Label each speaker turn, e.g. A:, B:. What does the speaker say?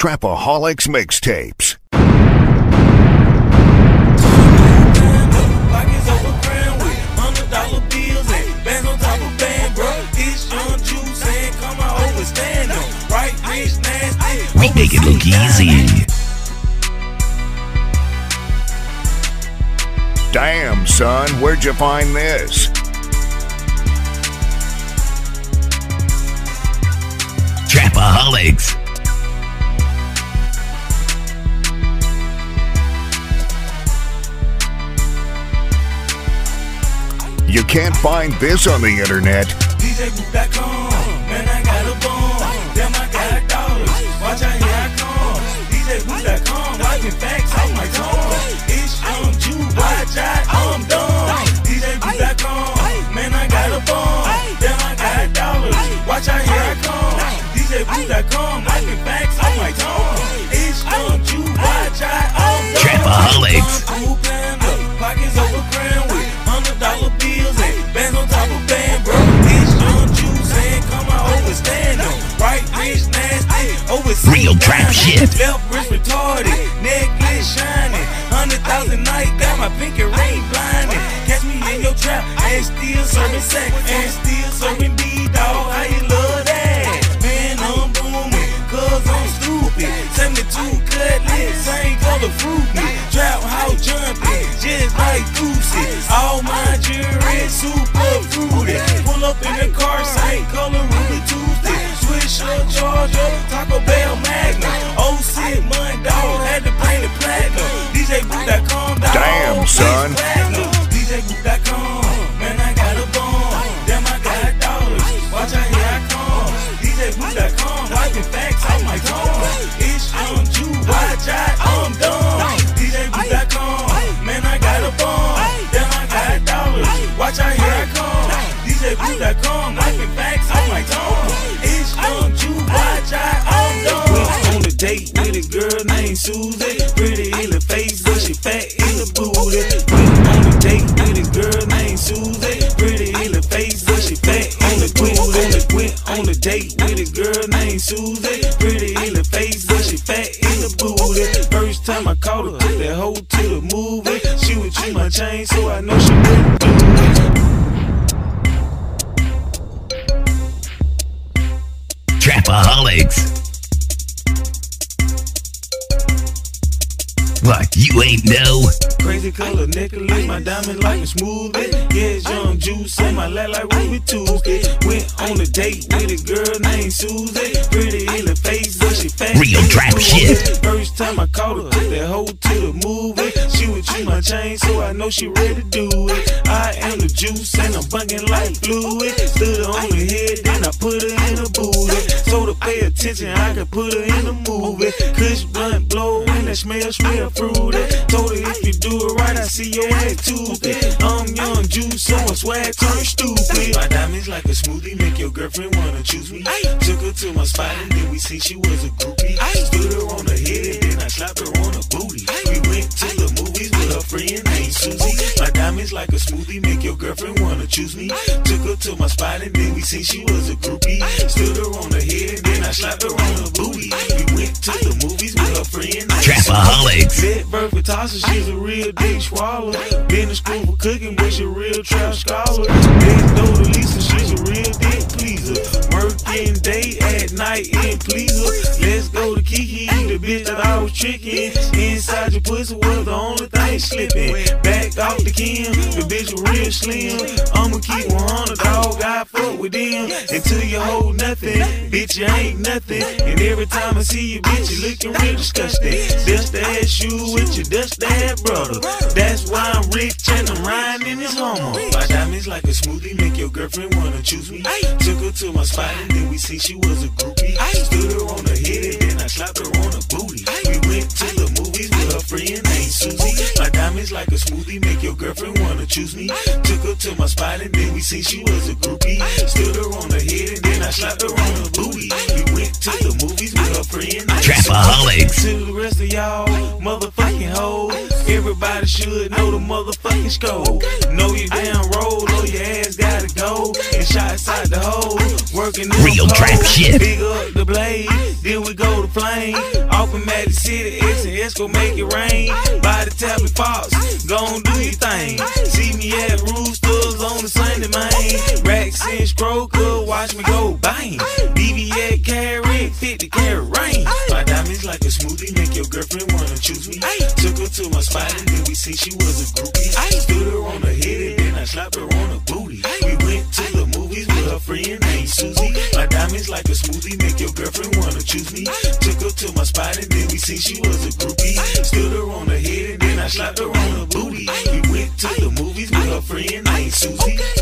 A: Trapaholics Mixtapes.
B: Pockets overground with hundred dollar bills and bands on top of band, bro. It's young juice and come out overstand them. Right, rich, nasty.
C: We make it look easy.
A: Damn, son, where'd you find this?
C: Trapaholics.
A: Can't find this on the internet.
B: DJBoot.com, man, I got a bomb. Damn, I got dollars. Watch out, here I come. DJBoot.com, wiping facts
C: shit.
B: Left wrist retarded, necklace shining. Hundred thousand night, got my pinky ring blinding. Catch me in your trap and still serving sex and still serving B dog. How you love that? Man, I'm booming, cause I'm stupid. 72 cutlass, same color fruity. Trap house jumping, just like Goosey. All my jewelry super fruity. Pull up in the car, same color Ruby Tuesday. Facts on. It's young Jew, watch. Went on a date with a girl named Susie. Pretty in the face, but she fat in the booty. Went on a date with a girl named Susie. Pretty in the face, but she fat in the booty. On a, went on a date with a girl named Susie. Pretty in the face, but she fat in the booty. First time I caught her, took that hoe to the movie. She would chew my chain, so I know she wouldn't
C: Trapaholics. What, you ain't know?
B: Crazy color necklace, my diamond like a smoothie. Eh? Yeah, it's young juice in my lap like Ruby Tuesday. Went on a date with a girl named Susie. Pretty in the face, but she fat.
C: Real trap shit.
B: First time I caught her, that hoe to the movie. Chain, so I know she ready to do it. I am the juice and I'm bunking like fluid. Stood her on the head, then I put her in a booty. So to pay attention, I could put her in a movie. Kush blunt blow and that smell smell fruity. Told her if you do it right, I see your ass Tuesday. I'm young juice, so I swag turn stupid. My diamonds like a smoothie, make your girlfriend wanna choose me. Took her to my spot and then we see she was a groupie. Stood her on her head and then I slapped her on her booty. We went to the her friend named Susie. My diamonds like a smoothie, make your girlfriend wanna choose me. Took her to my spot and then we see she was a groupie. Stood her on her head and then I slapped her on her booty. We went to the movies with her friend
C: Trapaholics.
B: Met birth with Tasha, she's a real dick swallow. Been to school for cooking, but she a real trap scholar. Door to Lisa, she's a real dick pleaser. Working day at night in pleaser. Let's go to Kiki, the bitch that I was tricking. Inside your pussy was the only thing slipping. Back off the Kim, the bitch was real slim. I'ma keep 100 dog, I fuck with them. Until you hold nothing, bitch, you ain't nothing. And every time I see you, bitch, you looking real disgusting. Dust ass shoe with your dust ass brother. That's why I'm rich and I'm riding in this Hummer. My diamonds like a smoothie, make your girlfriend wanna choose me. Took her to my spot and then we see she was a groupie. I stood her on her head and then I slapped her on her booty. Friend named Susie. My diamonds like a smoothie, make your girlfriend wanna choose me. Took her to my spot and then we see she was a groupie. Stood her on her head and then I slapped her on her booty. We went to the movies with her friend
C: Trapaholics.
B: to the rest of y'all, motherfucking hoes. Everybody should know the motherfucking scope. Know you damn roll or your ass gotta go. And shots out the hole, working
C: Real trap shit.
B: Big up the blade, then we go to flame. the city, X and S go make it rain. Buy the tablet pops, gon' do your thing. See me at Roosters on the Sunday, man. Racks and Scroker, watch me go bang. BB at carrot, 50 carat rain. My diamonds like a smoothie, make your girlfriend wanna choose me. Took her to my spot and then we see she was a groupie. I stood her on the head and then I slapped her on the booty. We went to the movies with her friend named Susie. Like a smoothie, make your girlfriend wanna choose me. Took her to my spot and then we see she was a groupie. Stood her on the head and then I slapped her on her booty. We went to the movies with her friend named Susie.